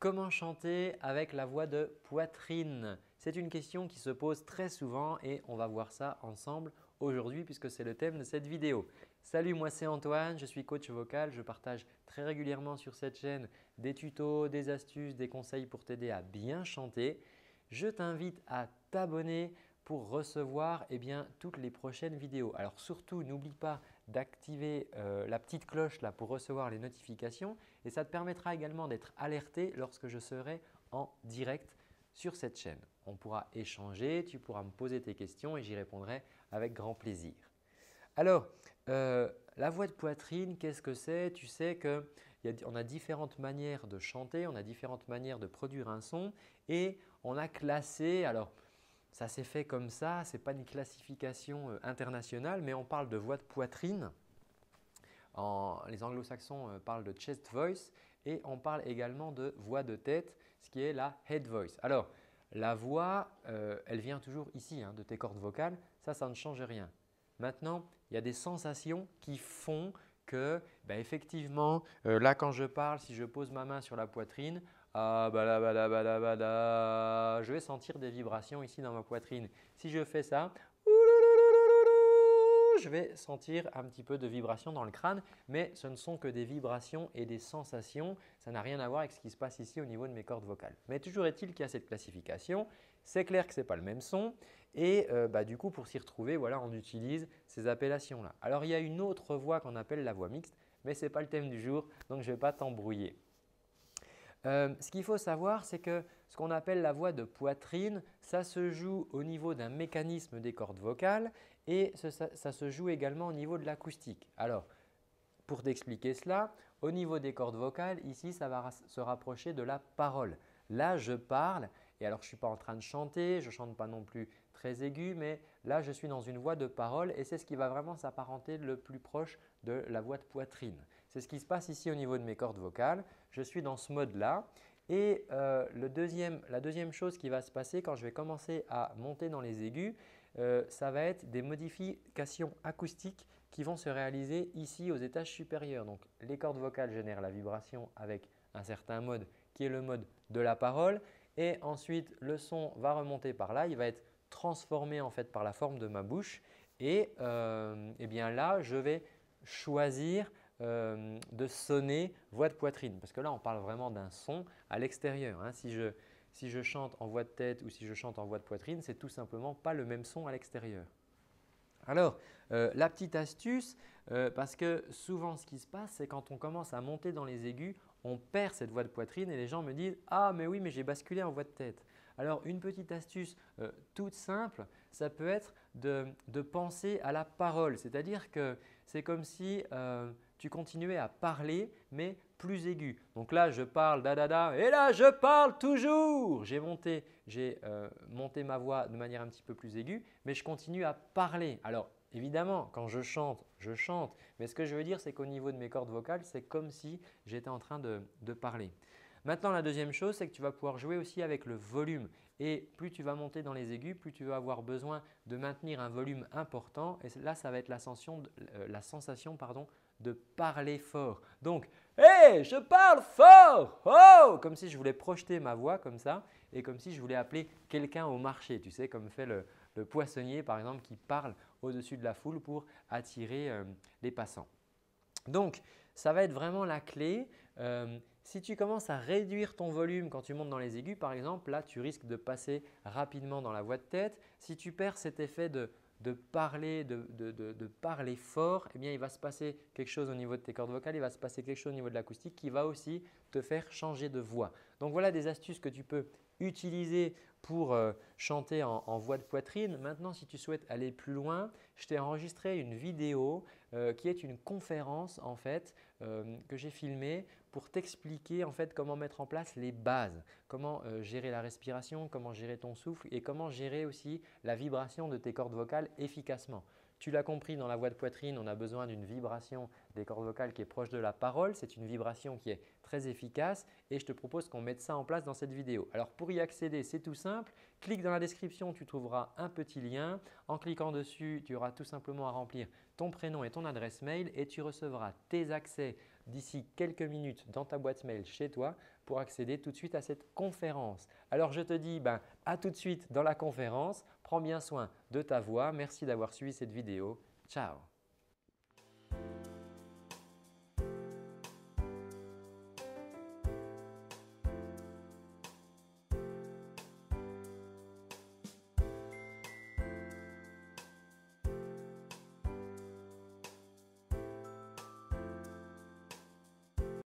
Comment chanter avec la voix de poitrine? C'est une question qui se pose très souvent et on va voir ça ensemble aujourd'hui puisque c'est le thème de cette vidéo. Salut, moi c'est Antoine, je suis coach vocal. Je partage très régulièrement sur cette chaîne des tutos, des astuces, des conseils pour t'aider à bien chanter. Je t'invite à t'abonner pour recevoir eh bien, toutes les prochaines vidéos. Alors surtout, n'oublie pas d'activer euh, la petite cloche là pour recevoir les notifications et ça te permettra également d'être alerté lorsque je serai en direct sur cette chaîne. On pourra échanger, tu pourras me poser tes questions et j'y répondrai avec grand plaisir. Alors, euh, la voix de poitrine, qu'est-ce que c'est? Tu sais qu'on a différentes manières de chanter, on a différentes manières de produire un son et on a classé, alors ça s'est fait comme ça, ce n'est pas une classification euh, internationale, mais on parle de voix de poitrine. les anglo-saxons euh, parlent de chest voice et on parle également de voix de tête, ce qui est la head voice. Alors, la voix, euh, elle vient toujours ici, hein, de tes cordes vocales. Ça, ça ne change rien. Maintenant, il y a des sensations qui font que, ben, effectivement, là quand je parle, si je pose ma main sur la poitrine, ah, je vais sentir des vibrations ici dans ma poitrine. Si je fais ça, je vais sentir un petit peu de vibration dans le crâne, mais ce ne sont que des vibrations et des sensations. Ça n'a rien à voir avec ce qui se passe ici au niveau de mes cordes vocales. Mais toujours est-il qu'il y a cette classification. C'est clair que ce n'est pas le même son et bah, du coup pour s'y retrouver, voilà, on utilise ces appellations-là. Alors il y a une autre voix qu'on appelle la voix mixte, mais ce n'est pas le thème du jour, donc je ne vais pas t'embrouiller. Euh, ce qu'il faut savoir, c'est que ce qu'on appelle la voix de poitrine, ça se joue au niveau d'un mécanisme des cordes vocales et ça, se joue également au niveau de l'acoustique. Alors, pour t'expliquer cela, au niveau des cordes vocales, ici, ça va se rapprocher de la parole. Là, je parle et alors je ne suis pas en train de chanter, je ne chante pas non plus très aigu, mais là, je suis dans une voix de parole et c'est ce qui va vraiment s'apparenter le plus proche de la voix de poitrine. C'est ce qui se passe ici au niveau de mes cordes vocales. Je suis dans ce mode-là. Et euh, la deuxième chose qui va se passer quand je vais commencer à monter dans les aigus, euh, ça va être des modifications acoustiques qui vont se réaliser ici aux étages supérieurs. Donc, les cordes vocales génèrent la vibration avec un certain mode qui est le mode de la parole. Et ensuite, le son va remonter par là. Il va être transformé en fait par la forme de ma bouche. Et, euh, eh bien là, je vais choisir euh, de sonner voix de poitrine. Parce que là, on parle vraiment d'un son à l'extérieur. Hein. Si, je, chante en voix de tête ou si je chante en voix de poitrine, c'est tout simplement pas le même son à l'extérieur. Alors, euh, la petite astuce, euh, parce que souvent ce qui se passe, c'est quand on commence à monter dans les aigus, on perd cette voix de poitrine et les gens me disent « Ah, mais oui, mais j'ai basculé en voix de tête ». Alors, une petite astuce toute simple, ça peut être de, penser à la parole. C'est-à-dire que c'est comme si tu continuais à parler, mais plus aigu. Donc là, je parle da et là, je parle toujours. J'ai monté, euh, monté ma voix de manière un petit peu plus aiguë, mais je continue à parler. Alors, évidemment, quand je chante, je chante, mais ce que je veux dire, c'est qu'au niveau de mes cordes vocales, c'est comme si j'étais en train de parler. Maintenant, la deuxième chose, c'est que tu vas pouvoir jouer aussi avec le volume. Et plus tu vas monter dans les aigus, plus tu vas avoir besoin de maintenir un volume important. Et là, ça va être euh, la sensation de parler fort. Donc, hé, je parle fort Oh Comme si je voulais projeter ma voix comme ça et comme si je voulais appeler quelqu'un au marché, tu sais, comme fait le, poissonnier par exemple qui parle au-dessus de la foule pour attirer euh, les passants. Donc, ça va être vraiment la clé. Euh, si tu commences à réduire ton volume quand tu montes dans les aigus, par exemple, là, tu risques de passer rapidement dans la voix de tête. Si tu perds cet effet de parler, de, parler fort, eh bien, il va se passer quelque chose au niveau de tes cordes vocales, il va se passer quelque chose au niveau de l'acoustique qui va aussi te faire changer de voix. Donc voilà des astuces que tu peux utiliser pour euh, chanter en, voix de poitrine. Maintenant, si tu souhaites aller plus loin, je t'ai enregistré une vidéo euh, qui est une conférence en fait euh, que j'ai filmée pour t'expliquer en fait comment mettre en place les bases, comment gérer la respiration, comment gérer ton souffle et comment gérer aussi la vibration de tes cordes vocales efficacement. Tu l'as compris, dans la voix de poitrine, on a besoin d'une vibration des cordes vocales qui est proche de la parole. C'est une vibration qui est très efficace et je te propose qu'on mette ça en place dans cette vidéo. Alors pour y accéder, c'est tout simple. Clique dans la description, tu trouveras un petit lien. En cliquant dessus, tu auras tout simplement à remplir ton prénom et ton adresse mail et tu recevras tes accès d'ici quelques minutes dans ta boîte mail chez toi pour accéder tout de suite à cette conférence. Alors je te dis ben, à tout de suite dans la conférence. Prends bien soin de ta voix. Merci d'avoir suivi cette vidéo. Ciao